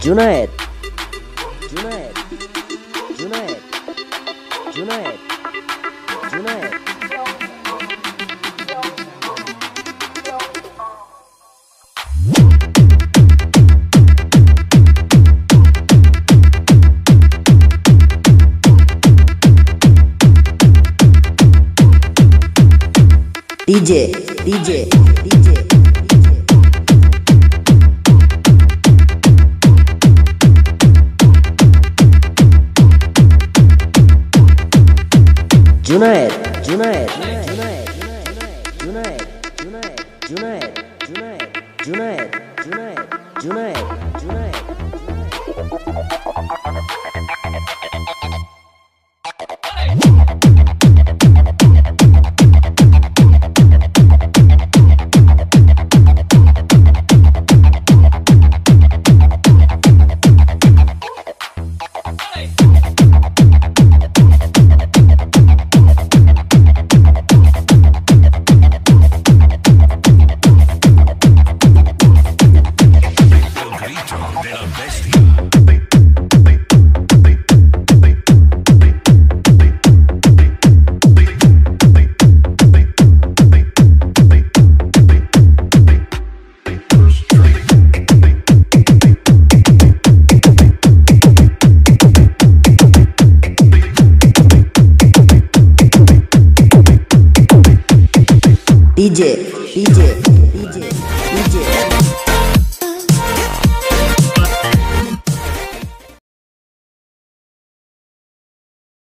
Junaid. Junaid. Junaid. Junaid. Junaid. DJ DJ Junaid. Junaid. Junaid. Junaid. Junaid. Junaid. Junaid. Junaid. Junaid. Junaid DJ, DJ, DJ.